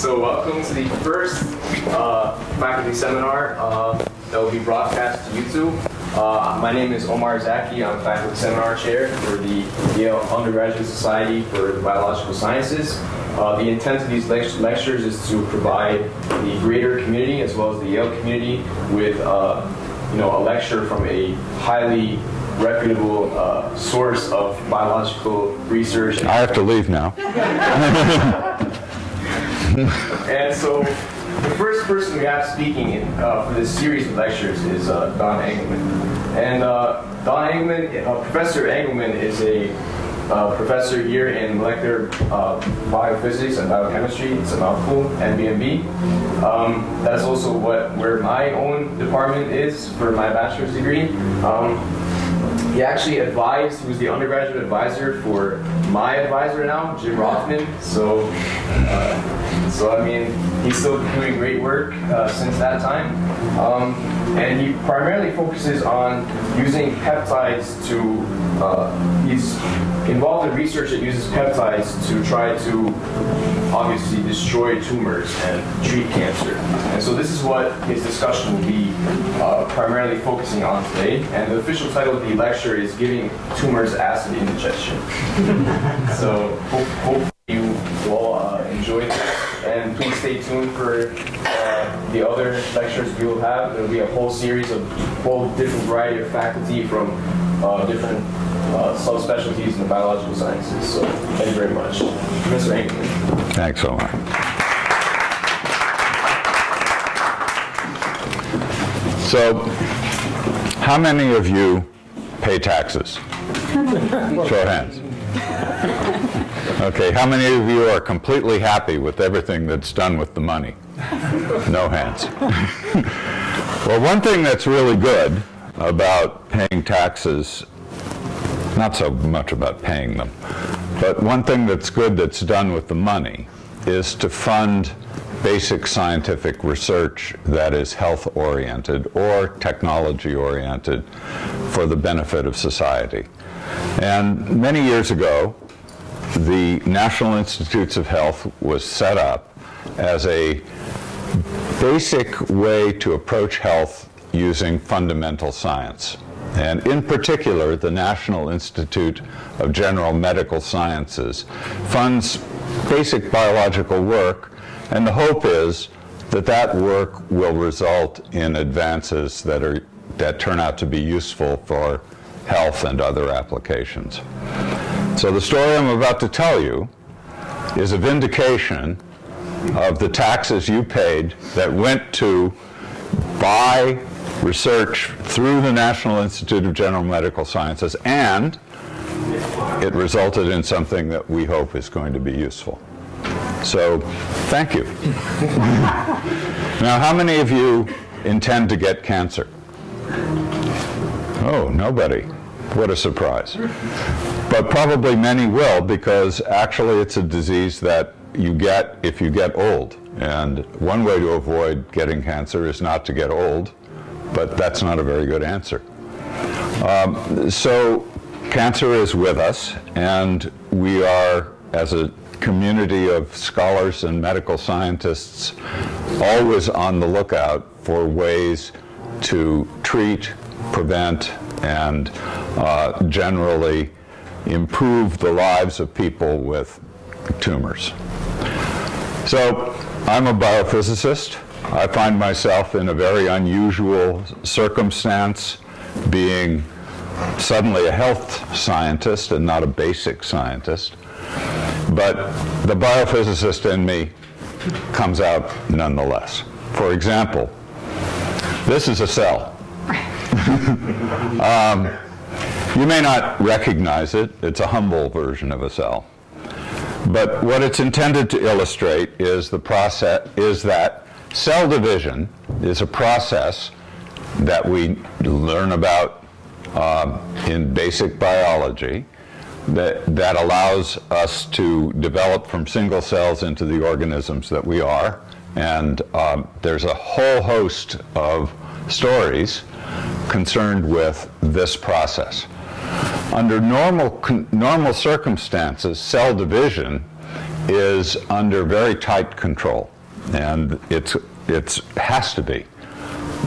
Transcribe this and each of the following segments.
So welcome to the first uh, faculty seminar uh, that will be broadcast to YouTube. Uh, my name is Omar Zaki. I'm faculty seminar chair for the Yale Undergraduate Society for the Biological Sciences. Uh, the intent of these lectures is to provide the greater community as well as the Yale community with uh, you know, a lecture from a highly reputable uh, source of biological research. I have to leave now. and so the first person we have speaking in, uh, for this series of lectures is uh, Don Engelman. And uh, Don Engelman, uh, Professor Engelman is a uh, professor here in molecular uh, biophysics and biochemistry. It's a mouthful, MBMB. Um, that's also what where my own department is for my bachelor's degree. Um, he actually advised, he was the undergraduate advisor for my advisor now, Jim Rothman. So, uh, so I mean, he's still doing great work uh, since that time. Um, and he primarily focuses on using peptides to, uh, he's involved in research that uses peptides to try to obviously destroy tumors and treat cancer. And so this is what his discussion will be uh, primarily focusing on today. And the official title of the lecture is Giving Tumors Acid Indigestion. so hope, hope you will uh, enjoy this. And please stay tuned for uh, the other lectures we will have. There will be a whole series of whole different variety of faculty from uh, different uh, subspecialties in the biological sciences. So thank you very much. Professor Engelman. Thanks, Omar. So, how many of you pay taxes? Show hands. Okay, how many of you are completely happy with everything that's done with the money? No hands. well, one thing that's really good about paying taxes not so much about paying them. But one thing that's good that's done with the money is to fund basic scientific research that is health oriented or technology oriented for the benefit of society. And many years ago, the National Institutes of Health was set up as a basic way to approach health using fundamental science. And in particular, the National Institute of General Medical Sciences funds basic biological work, and the hope is that that work will result in advances that, are, that turn out to be useful for health and other applications. So the story I'm about to tell you is a vindication of the taxes you paid that went to buy research through the National Institute of General Medical Sciences, and it resulted in something that we hope is going to be useful. So, thank you. now, how many of you intend to get cancer? Oh, nobody. What a surprise. But probably many will because actually it's a disease that you get if you get old. And one way to avoid getting cancer is not to get old but that's not a very good answer. Um, so cancer is with us, and we are, as a community of scholars and medical scientists, always on the lookout for ways to treat, prevent, and uh, generally improve the lives of people with tumors. So I'm a biophysicist. I find myself in a very unusual circumstance, being suddenly a health scientist and not a basic scientist. But the biophysicist in me comes out nonetheless. For example, this is a cell. um, you may not recognize it. It's a humble version of a cell. But what it's intended to illustrate is the process is that Cell division is a process that we learn about um, in basic biology that, that allows us to develop from single cells into the organisms that we are. And um, there's a whole host of stories concerned with this process. Under normal, normal circumstances, cell division is under very tight control, and it's it has to be.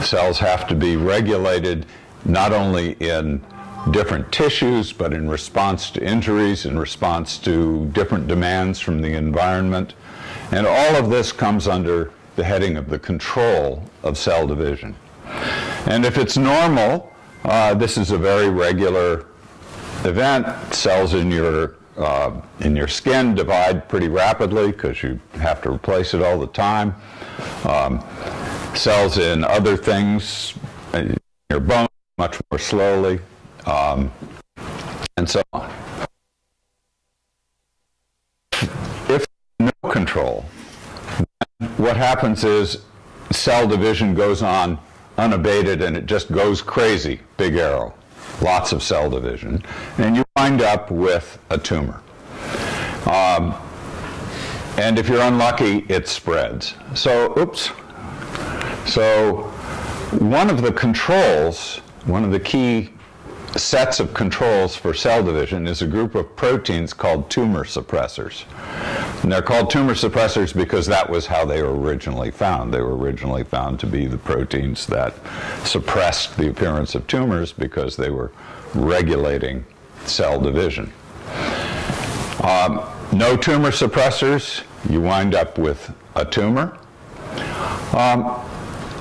Cells have to be regulated not only in different tissues, but in response to injuries, in response to different demands from the environment. And all of this comes under the heading of the control of cell division. And if it's normal, uh, this is a very regular event. Cells in your uh, in your skin divide pretty rapidly because you have to replace it all the time. Um, cells in other things, in your bone, much more slowly, um, and so on. If no control, what happens is cell division goes on unabated and it just goes crazy, big arrow lots of cell division, and you wind up with a tumor. Um, and if you're unlucky, it spreads. So, oops. So, one of the controls, one of the key sets of controls for cell division is a group of proteins called tumor suppressors. And they're called tumor suppressors because that was how they were originally found. They were originally found to be the proteins that suppressed the appearance of tumors because they were regulating cell division. Um, no tumor suppressors, you wind up with a tumor. Um,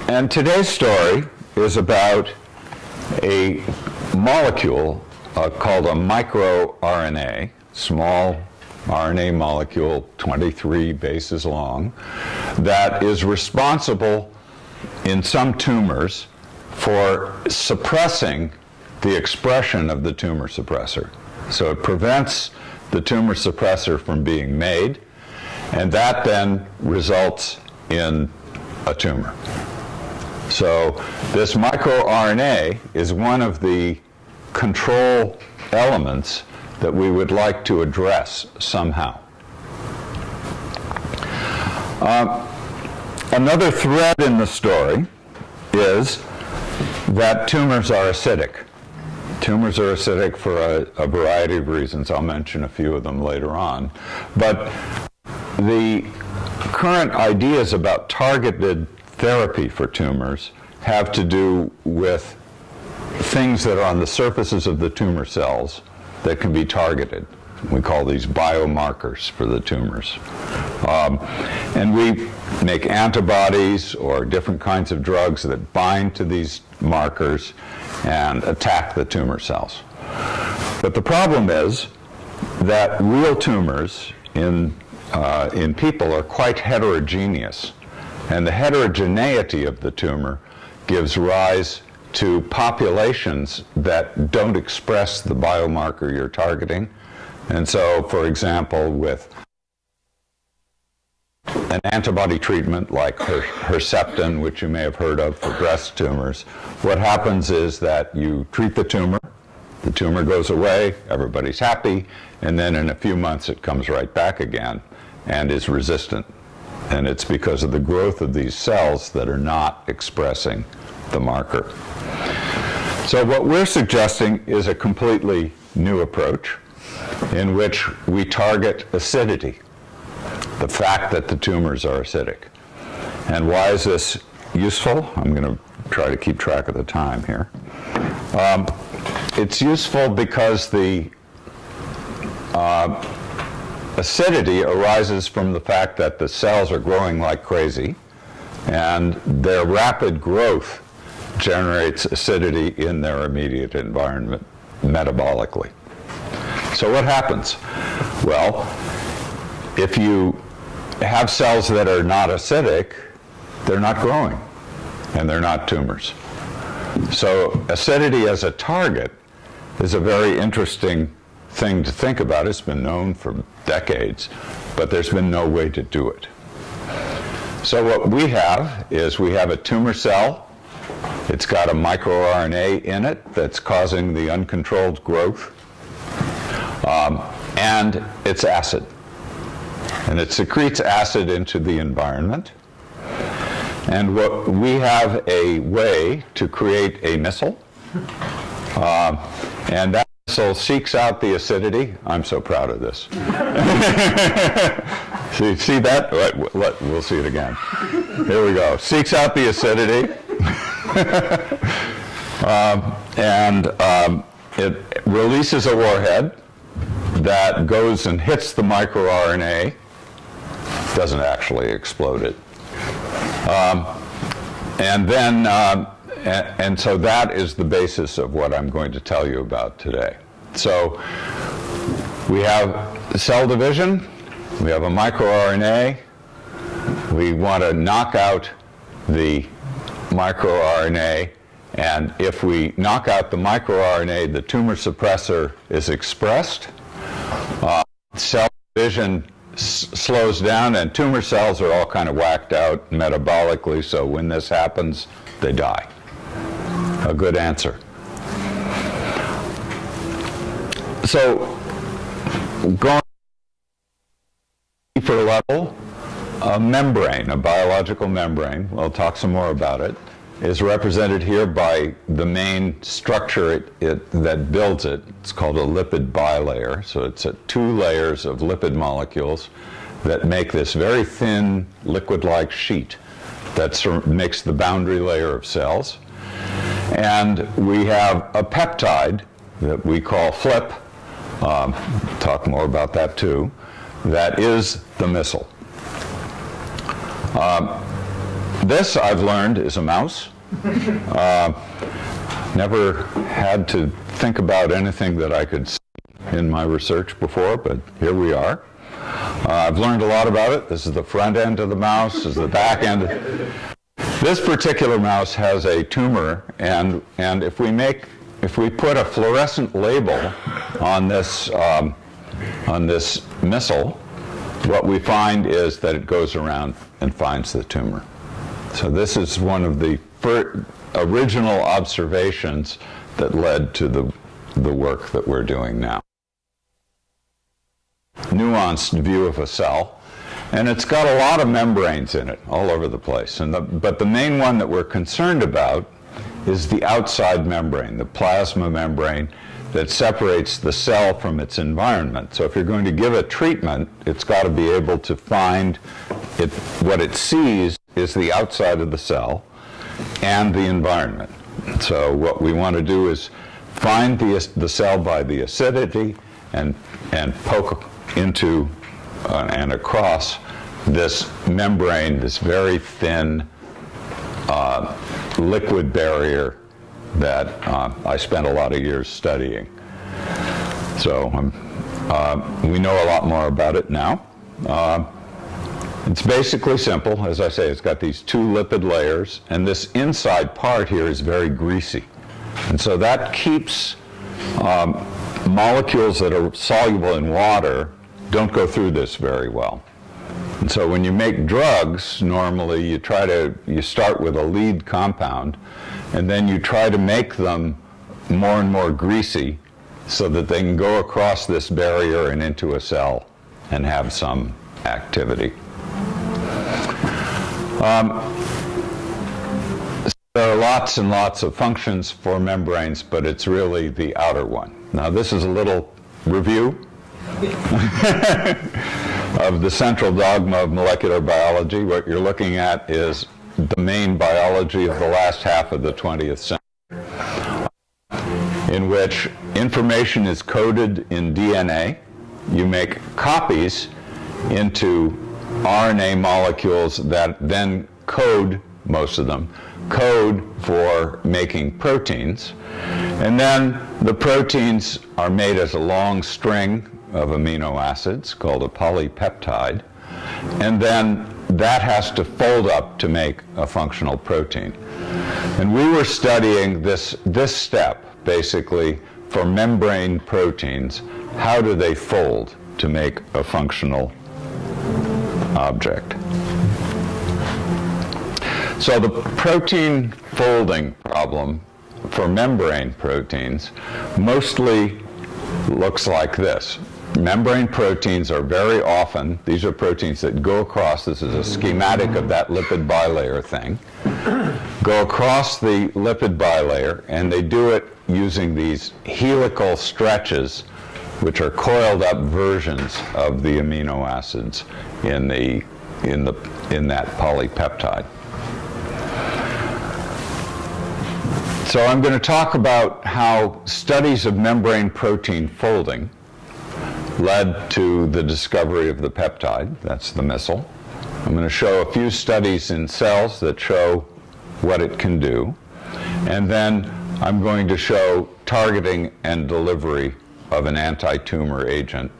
and today's story is about a molecule uh, called a microRNA, small RNA molecule 23 bases long, that is responsible in some tumors for suppressing the expression of the tumor suppressor. So it prevents the tumor suppressor from being made, and that then results in a tumor. So this microRNA is one of the control elements that we would like to address somehow. Uh, another thread in the story is that tumors are acidic. Tumors are acidic for a, a, variety of reasons. I'll mention a few of them later on. But the current ideas about targeted therapy for tumors have to do with things that are on the surfaces of the tumor cells that can be targeted. We call these biomarkers for the tumors. Um, and we make antibodies or different kinds of drugs that bind to these markers and attack the tumor cells. But the problem is that real tumors in, uh, in people are quite heterogeneous. And the heterogeneity of the tumor gives rise to populations that don't express the biomarker you're targeting. And so, for example, with an antibody treatment like Herceptin, which you may have heard of for breast tumors, what happens is that you treat the tumor, the tumor goes away, everybody's happy, and then in a few months it comes right back again and is resistant. And it's because of the growth of these cells that are not expressing the marker. So what we're suggesting is a completely new approach in which we target acidity, the fact that the tumors are acidic. And why is this useful? I'm going to try to keep track of the time here. Um, it's useful because the uh, acidity arises from the fact that the cells are growing like crazy and their rapid growth generates acidity in their immediate environment metabolically. So what happens? Well, if you have cells that are not acidic, they're not growing and they're not tumors. So acidity as a target is a very interesting thing to think about. It's been known for decades, but there's been no way to do it. So what we have is we have a tumor cell it's got a microRNA in it that's causing the uncontrolled growth. Um, and it's acid. And it secretes acid into the environment. And what, we have a way to create a missile. Uh, and that missile seeks out the acidity. I'm so proud of this. See, see that? We'll see it again. Here we go. Seeks out the acidity. um, and um, it releases a warhead that goes and hits the microRNA. Doesn't actually explode it. Um, and then, um, and, and so that is the basis of what I'm going to tell you about today. So we have cell division, we have a microRNA, we want to knock out the microRNA, and if we knock out the microRNA, the tumor suppressor is expressed. Uh, cell division slows down, and tumor cells are all kind of whacked out metabolically, so when this happens, they die. A good answer. So, going deeper level, a membrane, a biological membrane, we'll talk some more about it, is represented here by the main structure it, it, that builds it. It's called a lipid bilayer. So it's two layers of lipid molecules that make this very thin liquid-like sheet that makes the boundary layer of cells. And we have a peptide that we call pHLIP, um, talk more about that too, that is the missile. Um, this, I've learned, is a mouse. Uh, never had to think about anything that I could see in my research before, but here we are. Uh, I've learned a lot about it. This is the front end of the mouse, this is the back end. This particular mouse has a tumor, and, and if we make, if we put a fluorescent label on this, um, on this missile, what we find is that it goes around and finds the tumor. So this is one of the original observations that led to the, the work that we're doing now. Nuanced view of a cell. And it's got a lot of membranes in it all over the place. And the, but the main one that we're concerned about is the outside membrane, the plasma membrane that separates the cell from its environment. So if you're going to give a treatment, it's got to be able to find it, what it sees is the outside of the cell and the environment. So what we want to do is find the, the cell by the acidity and, and poke into uh, and across this membrane, this very thin uh, liquid barrier that uh, I spent a lot of years studying. So um, uh, we know a lot more about it now. Uh, it's basically simple. As I say, it's got these two lipid layers, and this inside part here is very greasy. And so that keeps um, molecules that are soluble in water don't go through this very well. And so when you make drugs, normally you try to, you start with a lead compound, and then you try to make them more and more greasy so that they can go across this barrier and into a cell and have some activity. Um, there are lots and lots of functions for membranes, but it's really the outer one. Now this is a little review of the central dogma of molecular biology. What you're looking at is the main biology of the last half of the 20th century, in which information is coded in DNA. You make copies into RNA molecules that then code, most of them, code for making proteins. And then the proteins are made as a long string of amino acids called a polypeptide. And then that has to fold up to make a functional protein. And we were studying this, this step, basically, for membrane proteins. How do they fold to make a functional object? So the protein folding problem for membrane proteins mostly looks like this membrane proteins are very often, these are proteins that go across, this is a schematic of that lipid bilayer thing, go across the lipid bilayer and they do it using these helical stretches which are coiled up versions of the amino acids in the in the in that polypeptide. So I'm going to talk about how studies of membrane protein folding led to the discovery of the peptide, that's the missile. I'm going to show a few studies in cells that show what it can do. And then I'm going to show targeting and delivery of an anti-tumor agent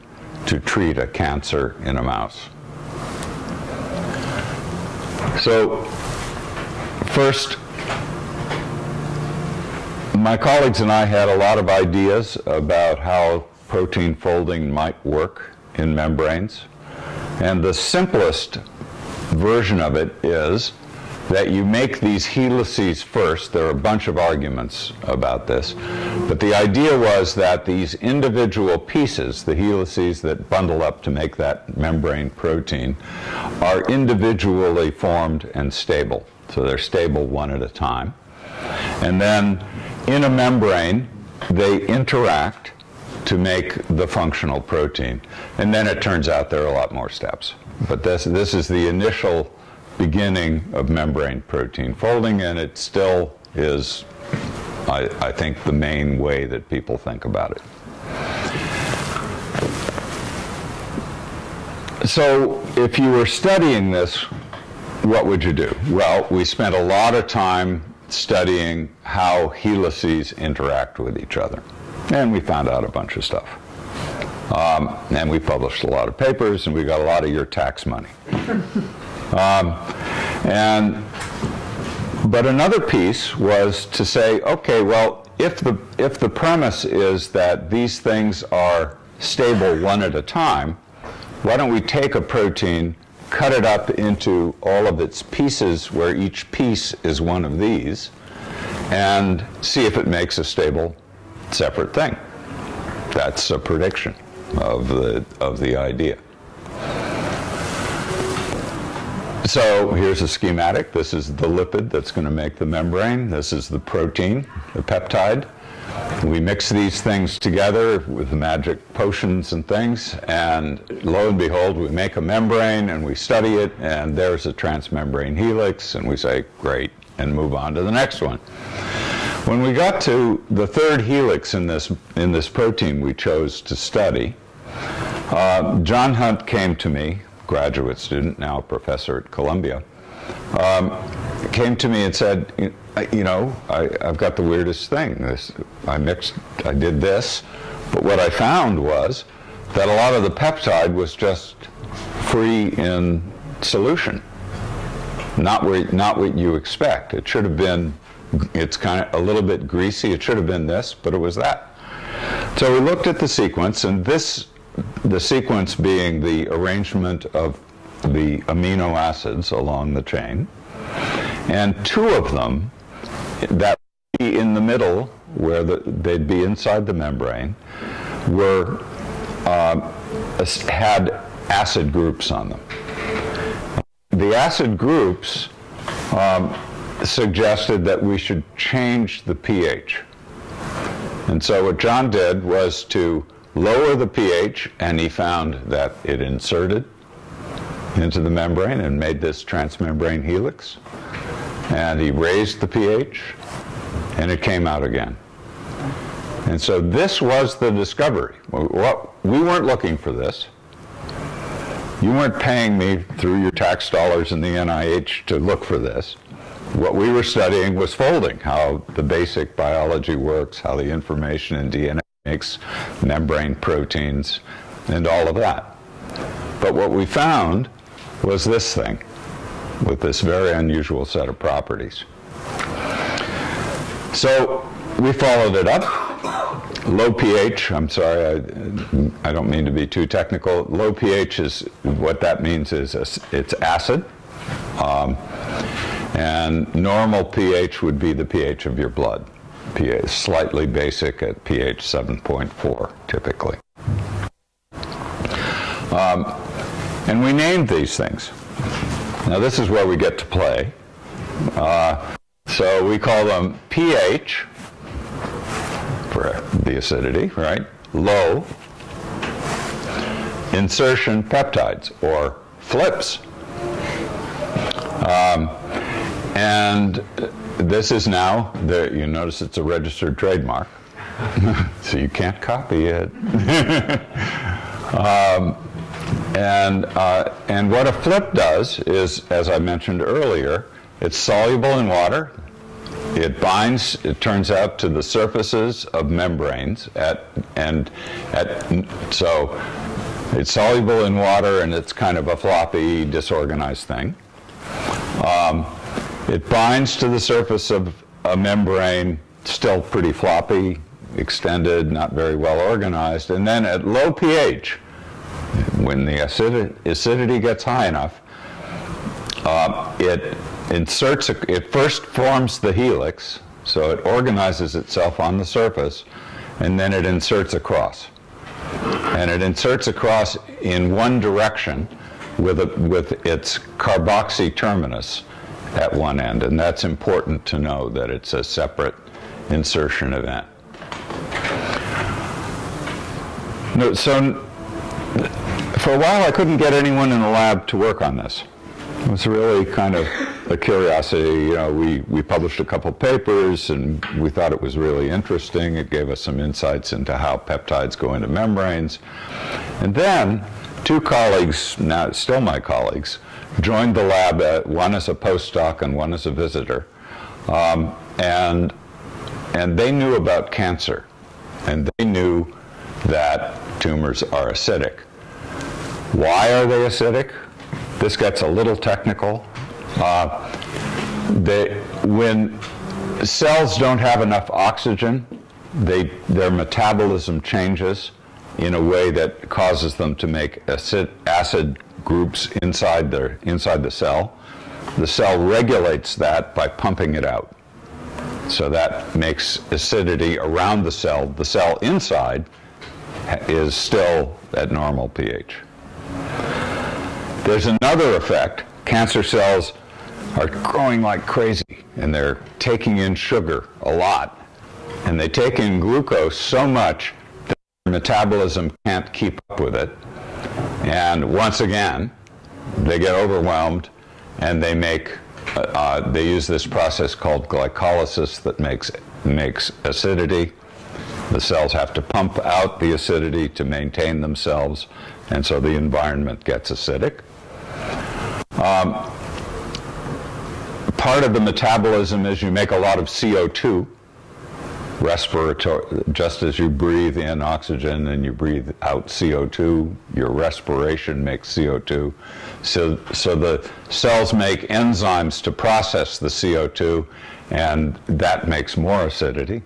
to treat a cancer in a mouse. So first, my colleagues and I had a lot of ideas about how protein folding might work in membranes. And the simplest version of it is that you make these helices first. There are a bunch of arguments about this. But the idea was that these individual pieces, the helices that bundle up to make that membrane protein, are individually formed and stable. So they're stable one at a time. And then in a membrane, they interact to make the functional protein. And then it turns out there are a lot more steps. But this, this is the initial beginning of membrane protein folding, and it still is, I, I think, the main way that people think about it. So if you were studying this, what would you do? Well, we spent a lot of time studying how helices interact with each other. And we found out a bunch of stuff. Um, and we published a lot of papers, and we got a lot of your tax money. Um, and but another piece was to say, okay, well, if the if the premise is that these things are stable one at a time, why don't we take a protein, cut it up into all of its pieces, where each piece is one of these, and see if it makes a stable, separate thing. That's a prediction of the of the idea. So here's a schematic. This is the lipid that's going to make the membrane. This is the protein, the peptide. We mix these things together with magic potions and things, and lo and behold, we make a membrane and we study it, and there's a transmembrane helix, and we say, great, and move on to the next one. When we got to the third helix in this, in this protein we chose to study, uh, John Hunt came to me graduate student, now professor at Columbia, um, came to me and said, you know, I, have got the weirdest thing. This, I mixed, I did this, but what I found was that a lot of the peptide was just free in solution. Not what, not what you expect. It should have been, it's kind of a little bit greasy. It should have been this, but it was that. So we looked at the sequence, and this the sequence being the arrangement of the amino acids along the chain, and two of them that would be in the middle, where the, they'd be inside the membrane, were uh, had acid groups on them. The acid groups um, suggested that we should change the pH. And so what John did was to lower the pH, and he found that it inserted into the membrane and made this transmembrane helix. And he raised the pH, and it came out again. And so this was the discovery. We weren't looking for this. You weren't paying me through your tax dollars in the NIH to look for this. What we were studying was folding, how the basic biology works, how the information in DNA makes membrane proteins, and all of that. But what we found was this thing with this very unusual set of properties. So we followed it up. Low pH, I'm sorry, I, I don't mean to be too technical. Low pH is what that means is it's acid. Um, and normal pH would be the pH of your blood pH, slightly basic at pH 7.4 typically. Um, and we named these things. Now this is where we get to play. Uh, so we call them pH for the acidity, right? Low, insertion peptides, or pHLIPs. Um, and this is now, the, you notice it's a registered trademark, so you can't copy it. um, and, uh, and what a pHLIP does is, as I mentioned earlier, it's soluble in water. It binds, it turns out, to the surfaces of membranes at, and at, so it's soluble in water and it's kind of a floppy, disorganized thing. Um, it binds to the surface of a membrane, still pretty floppy, extended, not very well organized, and then at low pH, when the acidity, acidity gets high enough, uh, it inserts, a, it first forms the helix, so it organizes itself on the surface, and then it inserts across. And it inserts across in one direction with, a, with its carboxy terminus at one end, and that's important to know that it's a separate insertion event. No, so for a while I couldn't get anyone in the lab to work on this. It was really kind of a curiosity. You know, we, we published a couple papers and we thought it was really interesting. It gave us some insights into how peptides go into membranes. And then two colleagues, now still my colleagues, joined the lab, at, one as a postdoc and one as a visitor. Um, and, and they knew about cancer. And they knew that tumors are acidic. Why are they acidic? This gets a little technical. Uh, they, when cells don't have enough oxygen, they, their metabolism changes in a way that causes them to make acid, acid groups inside, their, inside the cell. The cell regulates that by pumping it out. So that makes acidity around the cell. The cell inside is still at normal pH. There's another effect. Cancer cells are growing like crazy and they're taking in sugar a lot. And they take in glucose so much that their metabolism can't keep up with it. And once again, they get overwhelmed and they make, uh, uh they use this process called glycolysis that makes, makes acidity. The cells have to pump out the acidity to maintain themselves, and so the environment gets acidic. Um, part of the metabolism is you make a lot of CO2, respiratory, just as you breathe in oxygen and you breathe out CO2, your respiration makes CO2. So, so the cells make enzymes to process the CO2, and that makes more acidity.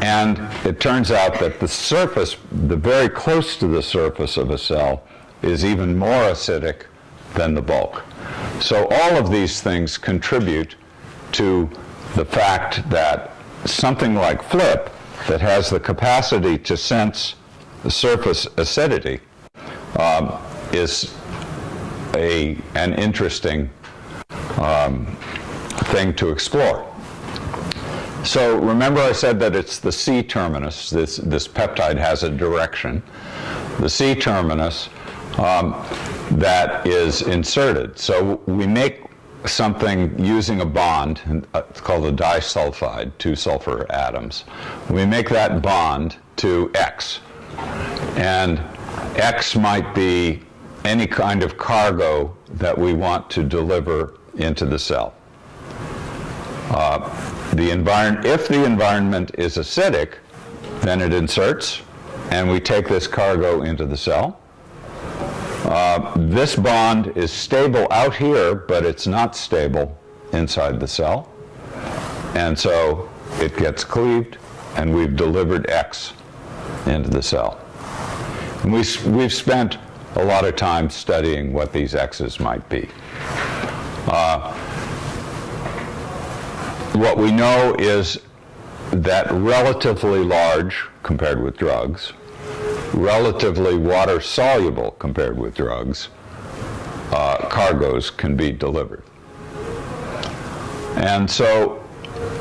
And it turns out that the surface, the very close to the surface of a cell, is even more acidic than the bulk. So all of these things contribute to the fact that something like pHLIP, that has the capacity to sense the surface acidity, um, is a, an interesting um, thing to explore. So remember I said that it's the C terminus. This, this peptide has a direction. The C terminus um, that is inserted. So we make something using a bond, uh, it's called a disulfide, two sulfur atoms. We make that bond to X. And X might be any kind of cargo that we want to deliver into the cell. Uh, the environment, if the environment is acidic, then it inserts, and we take this cargo into the cell. Uh, this bond is stable out here, but it's not stable inside the cell. And so it gets cleaved, and we've delivered X into the cell. And we, we've spent a lot of time studying what these X's might be. Uh, what we know is that relatively large, compared with drugs, relatively water soluble compared with drugs, uh, cargoes can be delivered. And so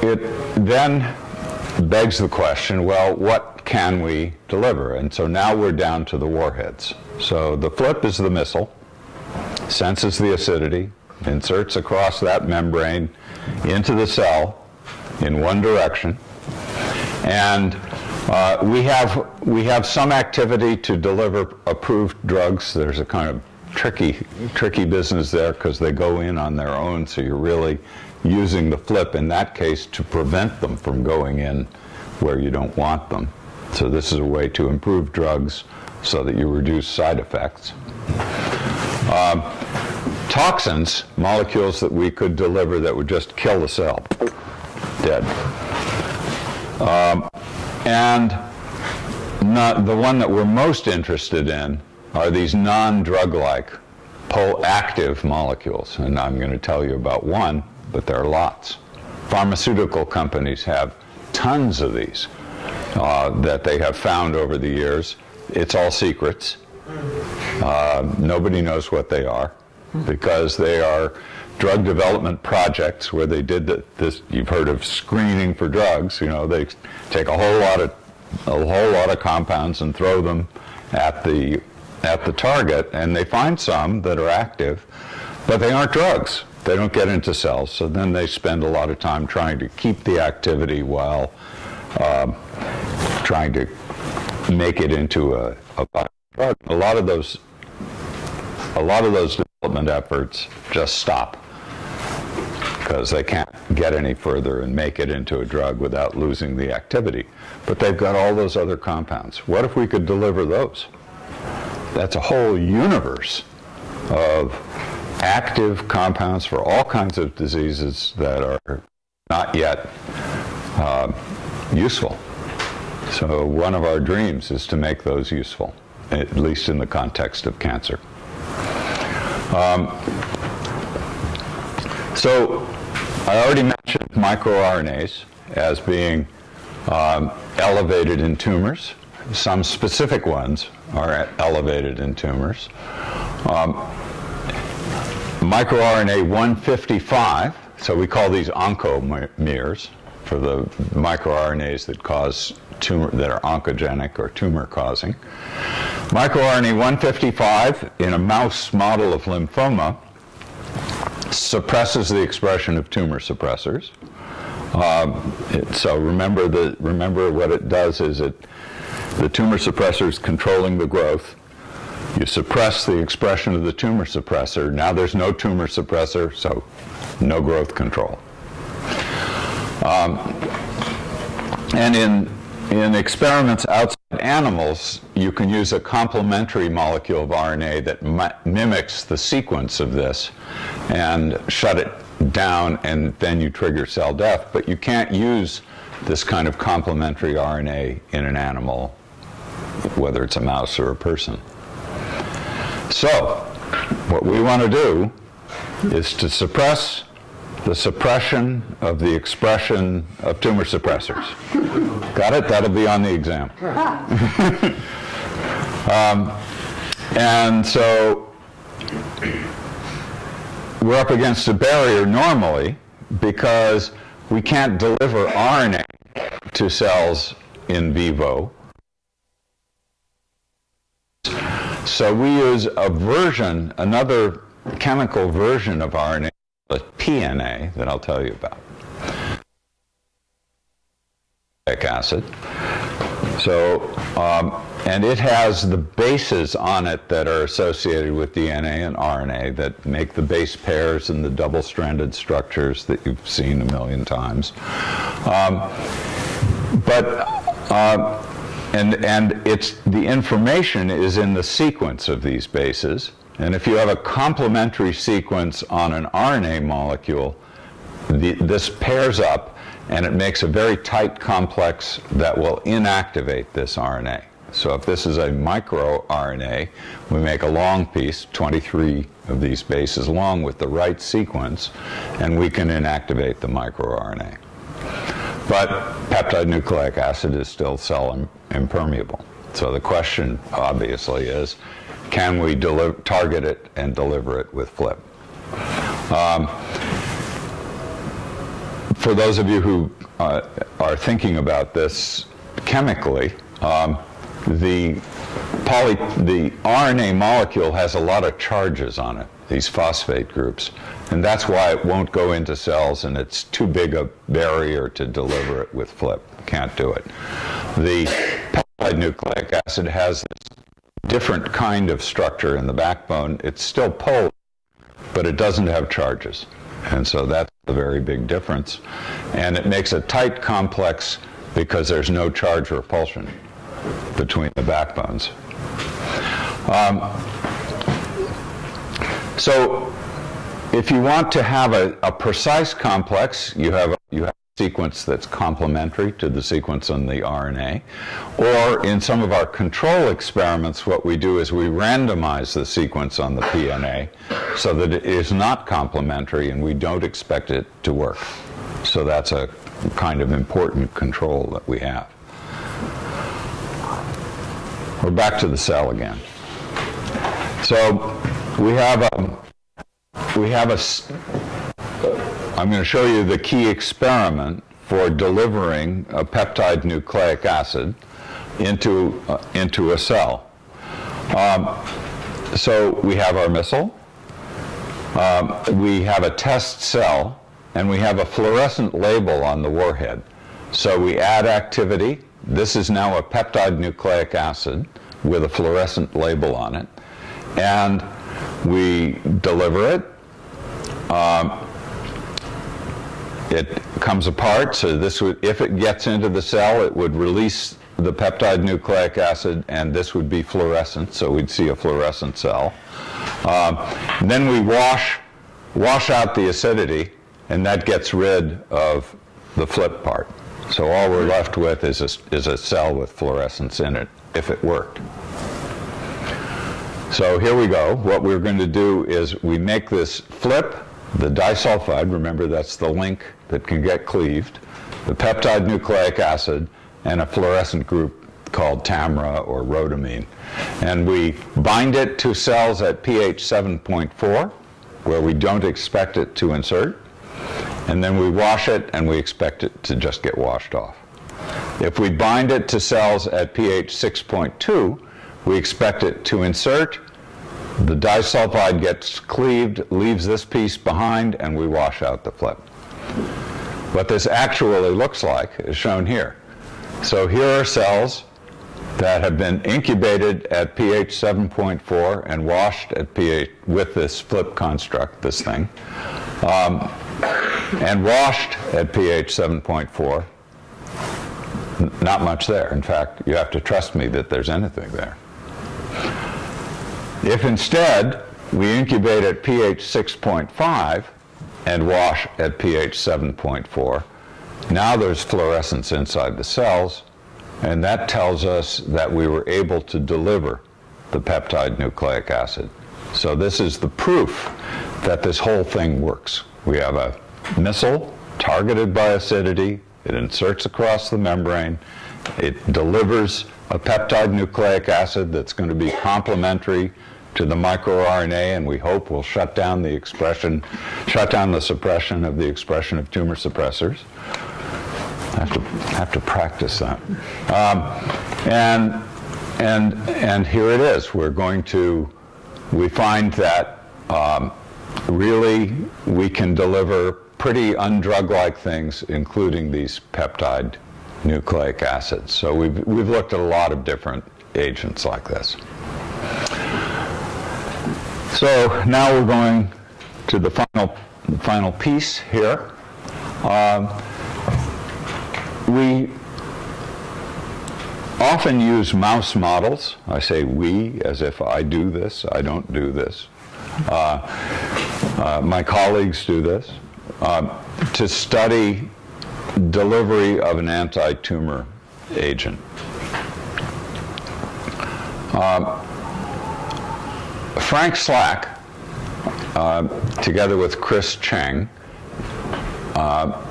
it then begs the question, well, what can we deliver? And so now we're down to the warheads. So the pHLIP is the missile, senses the acidity, inserts across that membrane into the cell in one direction. And uh, we have we have some activity to deliver approved drugs. There's a kind of tricky tricky business there because they go in on their own. So you're really using the pHLIP in that case to prevent them from going in where you don't want them. So this is a way to improve drugs so that you reduce side effects. Um, toxins, molecules that we could deliver that would just kill the cell, dead. Um, and not, the one that we're most interested in are these non-drug-like active molecules. And I'm going to tell you about one, but there are lots. Pharmaceutical companies have tons of these uh, that they have found over the years. It's all secrets. Uh, nobody knows what they are because they are drug development projects where they did this. You've heard of screening for drugs. You know, they take a whole lot of a whole lot of compounds and throw them at the at the target, and they find some that are active, but they aren't drugs. They don't get into cells. So then they spend a lot of time trying to keep the activity while um, trying to make it into a, a drug. A lot of those a lot of those development efforts just stop because they can't get any further and make it into a drug without losing the activity. But they've got all those other compounds. What if we could deliver those? That's a whole universe of active compounds for all kinds of diseases that are not yet uh, useful. So one of our dreams is to make those useful, at least in the context of cancer. Um, so I already mentioned microRNAs as being um, elevated in tumors. Some specific ones are elevated in tumors. Um, microRNA 155, so we call these oncomirs for the microRNAs that cause tumor, that are oncogenic or tumor causing. MicroRNA 155 in a mouse model of lymphoma suppresses the expression of tumor suppressors. Um, it, so remember the remember what it does is it the tumor suppressor is controlling the growth. You suppress the expression of the tumor suppressor. Now there's no tumor suppressor, so no growth control. Um, and in in experiments outside animals, you can use a complementary molecule of RNA that mimics the sequence of this and shut it down, and then you trigger cell death. But you can't use this kind of complementary RNA in an animal, whether it's a mouse or a person. So, what we want to do is to suppress the suppression of the expression of tumor suppressors. Got it? That'll be on the exam. um, and so we're up against a barrier normally because we can't deliver RNA to cells in vivo. So we use a version, another chemical version of RNA a PNA that I'll tell you about. acid. So, um, and it has the bases on it that are associated with DNA and RNA that make the base pairs and the double-stranded structures that you've seen a million times. Um, but uh, and and it's the information is in the sequence of these bases. And if you have a complementary sequence on an RNA molecule, the, this pairs up and it makes a very tight complex that will inactivate this RNA. So if this is a microRNA, we make a long piece, 23 of these bases long with the right sequence, and we can inactivate the microRNA. But peptide nucleic acid is still cell impermeable. So the question, obviously, is can we target it and deliver it with pHLIP? Um, for those of you who uh, are thinking about this chemically, um, the, poly, the RNA molecule has a lot of charges on it, these phosphate groups. And that's why it won't go into cells and it's too big a barrier to deliver it with pHLIP. Can't do it. The peptide nucleic acid has this different kind of structure in the backbone. It's still polar, but it doesn't have charges. And so that's a very big difference. And it makes a tight complex because there's no charge repulsion between the backbones. Um, so if you want to have a, a precise complex, you have, you have sequence that's complementary to the sequence on the RNA. Or in some of our control experiments, what we do is we randomize the sequence on the PNA so that it is not complementary and we don't expect it to work. So that's a kind of important control that we have. We're back to the cell again. So we have a, we have a, I'm going to show you the key experiment for delivering a peptide nucleic acid into, uh, into a cell. Um, so we have our missile, um, we have a test cell, and we have a fluorescent label on the warhead. So we add activity. This is now a peptide nucleic acid with a fluorescent label on it. And we deliver it. Um, it comes apart, so this would, if it gets into the cell, it would release the peptide nucleic acid, and this would be fluorescent, so we'd see a fluorescent cell. Um, then we wash, wash out the acidity, and that gets rid of the flip part. So all we're left with is a, is a cell with fluorescence in it, if it worked. So here we go. What we're going to do is we make this flip, the disulfide, remember that's the link that can get cleaved, the peptide nucleic acid, and a fluorescent group called TAMRA or rhodamine. And we bind it to cells at pH 7.4, where we don't expect it to insert. And then we wash it, and we expect it to just get washed off. If we bind it to cells at pH 6.2, we expect it to insert. The disulfide gets cleaved, leaves this piece behind, and we wash out the flip. What this actually looks like is shown here. So here are cells that have been incubated at pH 7.4 and washed at pH with this flip construct, this thing, um, and washed at pH 7.4. Not much there. In fact, you have to trust me that there's anything there. If instead we incubate at pH 6.5 and wash at pH 7.4, now there's fluorescence inside the cells, and that tells us that we were able to deliver the peptide nucleic acid. So this is the proof that this whole thing works. We have a missile targeted by acidity, it inserts across the membrane, it delivers a peptide nucleic acid that's going to be complementary to the microRNA, and we hope will shut down the expression, shut down the suppression of the expression of tumor suppressors. I have to, have to practice that. Um, and, and, and here it is. We're going to, we find that um, really we can deliver pretty undrug-like things, including these peptide nucleic acids. So we've, we've looked at a lot of different agents like this. So now we're going to the final, the final piece here. Um, we often use mouse models. I say we as if I do this, I don't do this. Uh, uh, my colleagues do this um, to study delivery of an anti-tumor agent. Um, Frank Slack, uh, together with Chris Cheng, uh,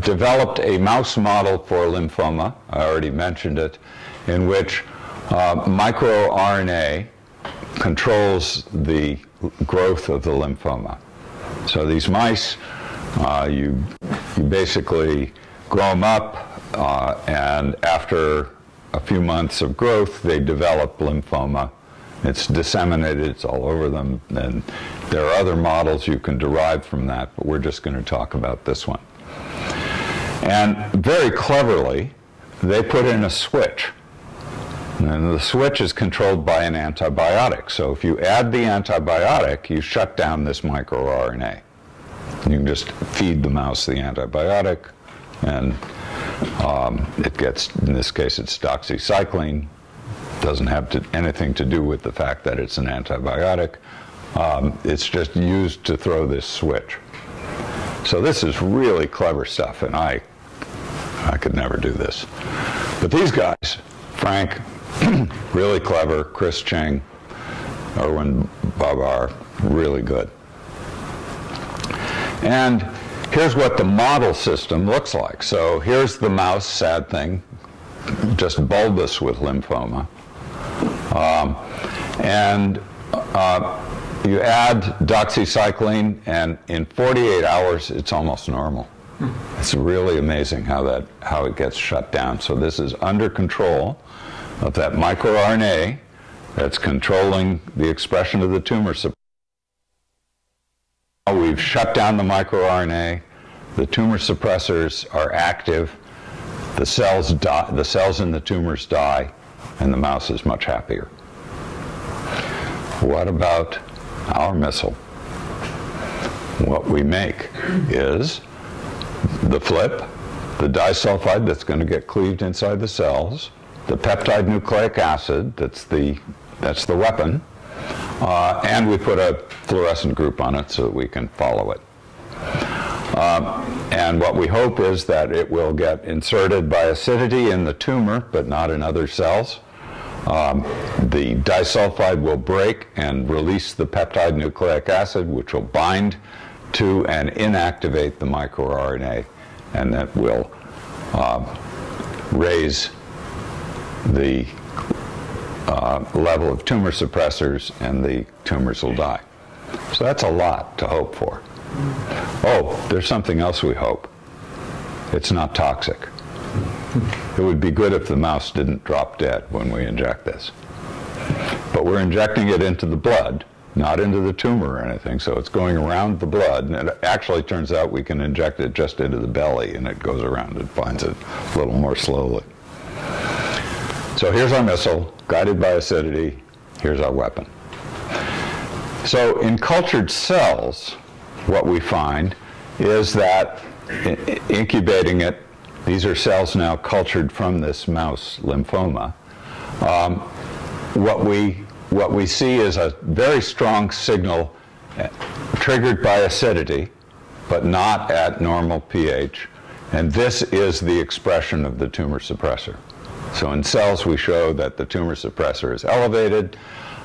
developed a mouse model for lymphoma, I already mentioned it, in which uh, microRNA controls the growth of the lymphoma. So these mice, uh, you you basically grow them up, uh, and after a few months of growth, they develop lymphoma. It's disseminated, it's all over them, and there are other models you can derive from that, but we're just going to talk about this one. And very cleverly, they put in a switch. And the switch is controlled by an antibiotic. So if you add the antibiotic, you shut down this microRNA. You can just feed the mouse the antibiotic, and um, it gets, in this case, it's doxycycline. Doesn't have to, anything to do with the fact that it's an antibiotic. Um, it's just used to throw this switch. So this is really clever stuff, and I, I could never do this. But these guys, Frank, really clever, Chris Cheng, Erwin Babar, really good. And here's what the model system looks like. So here's the mouse, sad thing, just bulbous with lymphoma. Um, and uh, you add doxycycline, and in 48 hours, it's almost normal. It's really amazing how that how it gets shut down. So this is under control of that microRNA that's controlling the expression of the tumor. We've shut down the microRNA. The tumor suppressors are active. The cells die, the cells in the tumors die, and the mouse is much happier. What about our missile? What we make is the flip, the disulfide that's going to get cleaved inside the cells, the peptide nucleic acid that's the that's the weapon, uh, and we put a fluorescent group on it so that we can follow it. Um, and what we hope is that it will get inserted by acidity in the tumor, but not in other cells. Um, the disulfide will break and release the peptide nucleic acid, which will bind to and inactivate the microRNA, and that will uh, raise the uh, level of tumor suppressors, and the tumors will die. So that's a lot to hope for. Oh, there's something else we hope. It's not toxic. It would be good if the mouse didn't drop dead when we inject this. But we're injecting it into the blood, not into the tumor or anything, so it's going around the blood, and it actually turns out we can inject it just into the belly, and it goes around and finds it a little more slowly. So here's our missile, guided by acidity. Here's our weapon. So in cultured cells, what we find is that incubating it, these are cells now cultured from this mouse lymphoma. Um, what we what we see is a very strong signal uh, triggered by acidity, but not at normal pH. And this is the expression of the tumor suppressor. So in cells, we show that the tumor suppressor is elevated.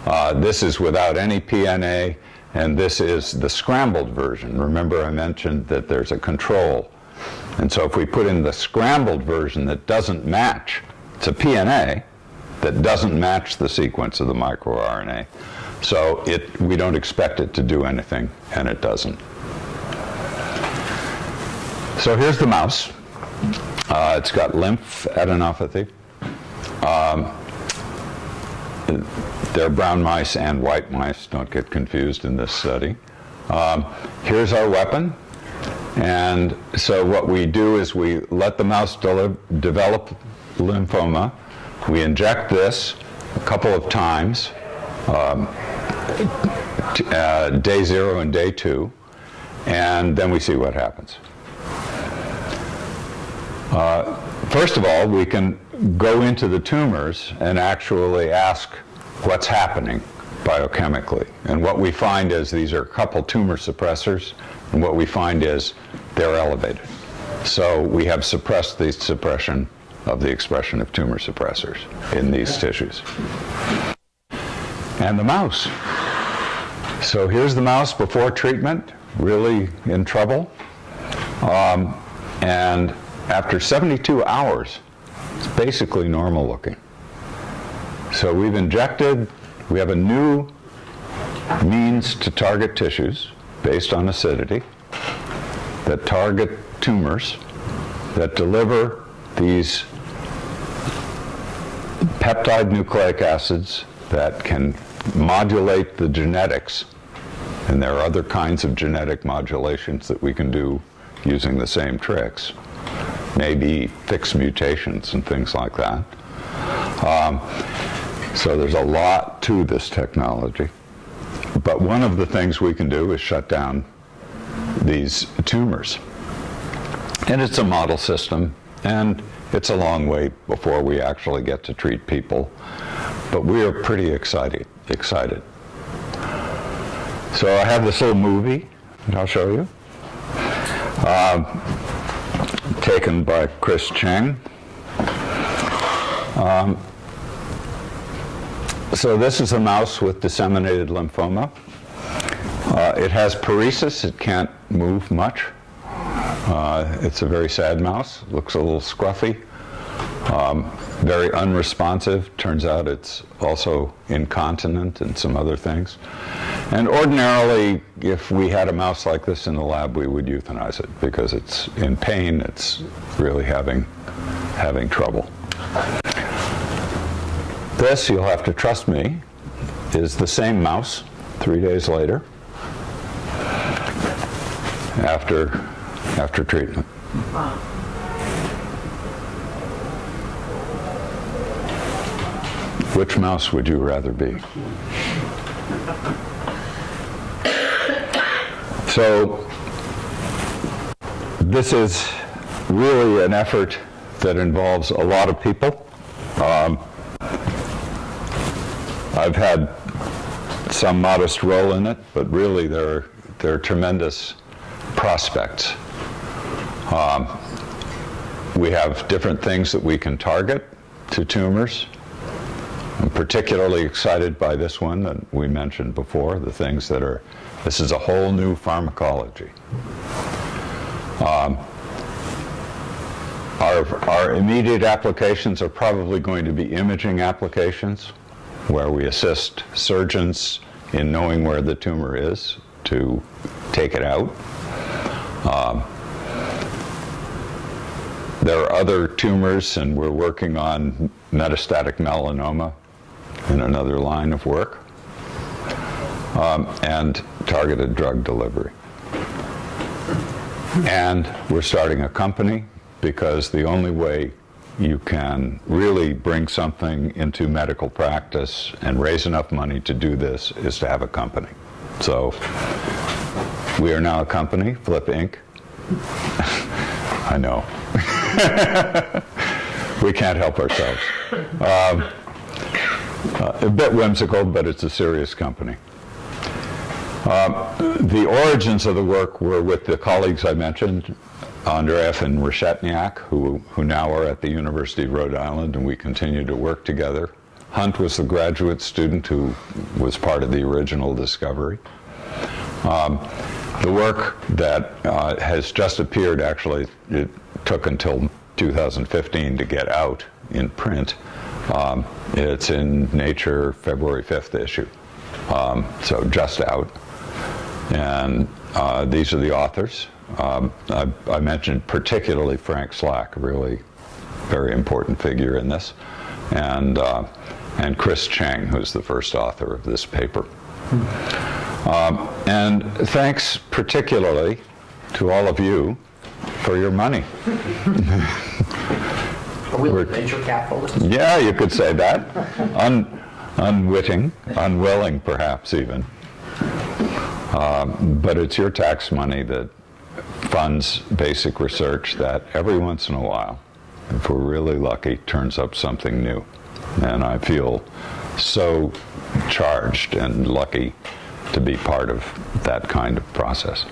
Uh, this is without any PNA, and this is the scrambled version. Remember I mentioned that there's a control. And so if we put in the scrambled version that doesn't match, it's a PNA that doesn't match the sequence of the microRNA. So it, we don't expect it to do anything, and it doesn't. So here's the mouse. Uh, it's got lymphadenopathy. Um, they're brown mice and white mice, don't get confused in this study. Um, here's our weapon. And so what we do is we let the mouse de develop lymphoma. We inject this a couple of times, um, uh, day zero and day two, and then we see what happens. Uh, first of all, we can go into the tumors and actually ask what's happening biochemically. And what we find is these are a couple tumor suppressors, and what we find is they're elevated. So we have suppressed the suppression of the expression of tumor suppressors in these tissues. And the mouse. So here's the mouse before treatment, really in trouble. Um, and after 72 hours, it's basically normal looking. So we've injected, we have a new means to target tissues based on acidity that target tumors that deliver these peptide nucleic acids that can modulate the genetics. And there are other kinds of genetic modulations that we can do using the same tricks. Maybe fix mutations and things like that. Um, so there's a lot to this technology. But one of the things we can do is shut down these tumors. And it's a model system, and it's a long way before we actually get to treat people. But we are pretty excited. excited. So I have this little movie that I'll show you, uh, taken by Chris Cheng. Um, so this is a mouse with disseminated lymphoma. Uh, it has paresis. It can't move much. Uh, it's a very sad mouse. Looks a little scruffy. Um, very unresponsive. Turns out it's also incontinent and some other things. And ordinarily, if we had a mouse like this in the lab, we would euthanize it because it's in pain. It's really having having trouble. This, you'll have to trust me, is the same mouse three days later after, after treatment. Which mouse would you rather be? So, this is really an effort that involves a lot of people. Um, I've had some modest role in it, but really there are, there are tremendous prospects. Um, we have different things that we can target to tumors. I'm particularly excited by this one that we mentioned before, the things that are, this is a whole new pharmacology. Um, our, our immediate applications are probably going to be imaging applications where we assist surgeons in knowing where the tumor is to take it out. Um, there are other tumors, and we're working on metastatic melanoma in another line of work, um, and targeted drug delivery. And we're starting a company because the only way you can really bring something into medical practice and raise enough money to do this is to have a company. So we are now a company, Flip Inc. I know. we can't help ourselves. Um, uh, a bit whimsical, but it's a serious company. Uh, the origins of the work were with the colleagues I mentioned, Andreev and Reshetniak, who, who now are at the University of Rhode Island, and we continue to work together. Hunt was the graduate student who was part of the original discovery. Um, the work that uh, has just appeared, actually, it took until 2015 to get out in print. Um, it's in Nature, February 5th issue. Um, so just out. And uh, these are the authors. Um, I, I, mentioned particularly Frank Slack, really very important figure in this, and, uh, and Chris Chang, who's the first author of this paper. Um, and thanks particularly to all of you for your money. Are we venture capitalists? Yeah, you could say that. Un, unwitting, unwilling perhaps even. Um, but it's your tax money that funds basic research that every once in a while, if we're really lucky, turns up something new. And I feel so charged and lucky to be part of that kind of process.